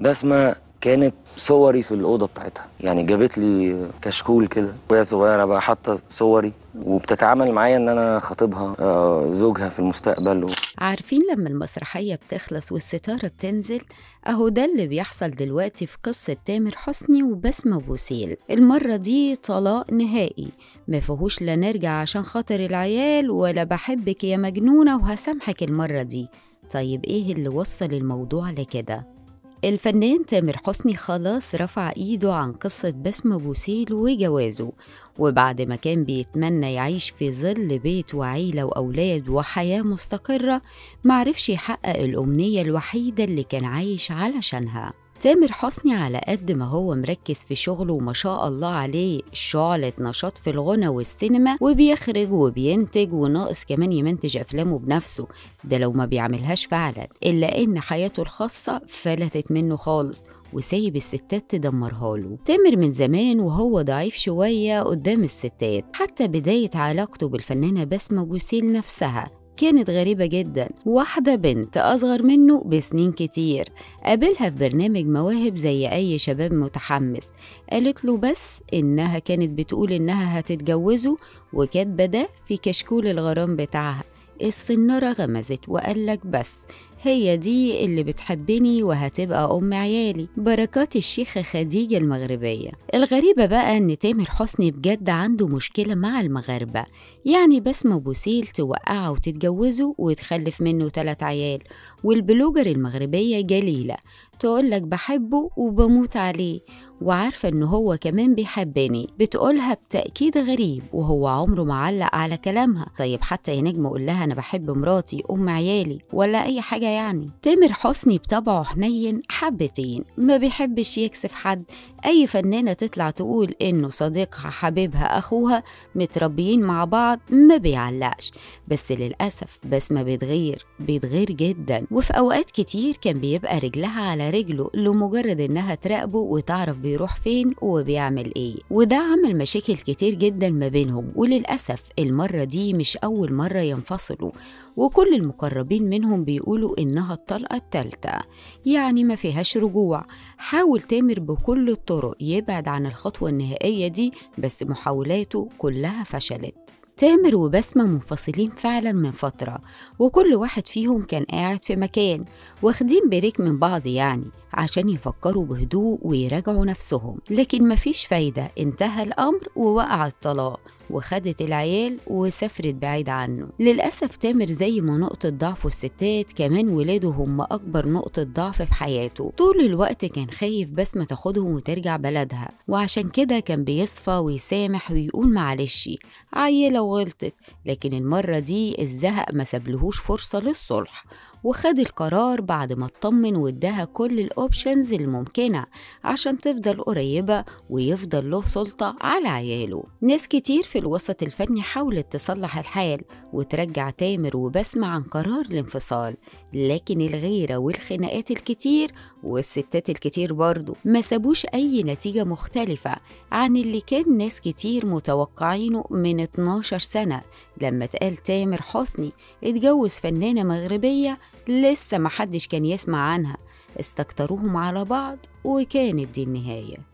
بسمة كانت صوري في الأوضة بتاعتها. يعني جابت لي كشكول كده وهي صغيرة بقى حاطة صوري وبتتعامل معايا إن أنا خطيبها آه، زوجها في المستقبل. و... عارفين لما المسرحية بتخلص والستارة بتنزل؟ أهو ده اللي بيحصل دلوقتي في قصة تامر حسني وبسمة بوسيل المرة دي طلاق نهائي. ما فيهوش لا نرجع عشان خاطر العيال ولا بحبك يا مجنونة وهسامحك المرة دي. طيب إيه اللي وصل الموضوع لكده؟ الفنان تامر حسني خلاص رفع ايده عن قصة بسمة بوسيل وجوازه وبعد ما كان بيتمنى يعيش في ظل بيت وعيلة وأولاد وحياة مستقرة معرفش يحقق الأمنية الوحيدة اللي كان عايش علشانها. تامر حسني على قد ما هو مركز في شغله وما شاء الله عليه شعلة نشاط في الغنى والسينما وبيخرج وبينتج وناقص كمان يمنتج أفلامه بنفسه. ده لو ما بيعملهاش فعلا إلا إن حياته الخاصة فلتت منه خالص وسايب الستات تدمرها له. تامر من زمان وهو ضعيف شوية قدام الستات حتى بداية علاقته بالفنانة بسمة بوسيل نفسها. كانت غريبة جدا. واحدة بنت أصغر منه بسنين كتير. قابلها في برنامج مواهب زي أي شباب متحمس. قالت له بس إنها كانت بتقول إنها هتتجوزه وكاتبة ده في كشكول الغرام بتاعها. السنارة غمزت وقالك بس. هي دي اللي بتحبني وهتبقى أم عيالي. بركات الشيخة خديجة المغربية. الغريبة بقى إن تامر حسني بجد عنده مشكلة مع المغاربة. يعني بسمة بوسيل توقعه وتتجوزه وتخلف منه تلات عيال. والبلوجر المغربية جليلة. تقولك بحبه وبموت عليه وعارفة إن هو كمان بيحبني. بتقولها بتأكيد غريب وهو عمره ما علق على كلامها. طيب حتى يا نجم قول لها أنا بحب مراتي أم عيالي ولا أي حاجة يعني. تامر حسني بطبعه حنين حبتين ما بيحبش يكسف حد. أي فنانة تطلع تقول إنه صديقها حبيبها أخوها متربيين مع بعض ما بيعلقش. بس للأسف بسمة بتغير بتغير جدا. وفي أوقات كتير كان بيبقى رجلها على رجله لمجرد إنها تراقبه وتعرف بيروح فين وبيعمل إيه. وده عمل مشاكل كتير جدا ما بينهم وللأسف المرة دي مش أول مرة ينفصلوا وكل المقربين منهم بيقولوا إنها الطلقة التالتة. يعني ما فيهاش رجوع. حاول تامر بكل الطرق يبعد عن الخطوة النهائية دي بس محاولاته كلها فشلت. تامر وبسمة منفصلين فعلا من فترة وكل واحد فيهم كان قاعد في مكان واخدين بريك من بعض يعني عشان يفكروا بهدوء ويراجعوا نفسهم. لكن مفيش فايدة انتهى الأمر ووقع الطلاق وخدت العيال وسافرت بعيد عنه. للأسف تامر زي ما نقطة ضعفه الستات كمان ولاده هم أكبر نقطة ضعف في حياته. طول الوقت كان خايف بسمة تاخدهم وترجع بلدها وعشان كده كان بيصفى ويسامح ويقول معلش عيلة وغلطت لكن المرة دي الزهق ما سابلهوش فرصة للصلح. وخد القرار بعد ما اطمن واداها كل الاوبشنز الممكنة عشان تفضل قريبة ويفضل له سلطة على عياله. ناس كتير في الوسط الفني حاولت تصلح الحال وترجع تامر وبسمة عن قرار الانفصال لكن الغيرة والخناقات الكتير والستات الكتير برضو ما سابوش أي نتيجة مختلفة عن اللي كان ناس كتير متوقعينه من 12 سنة. لما اتقال تامر حسني اتجوز فنانة مغربية لسه محدش كان يسمع عنها. استكتروهم على بعض وكانت دي النهاية.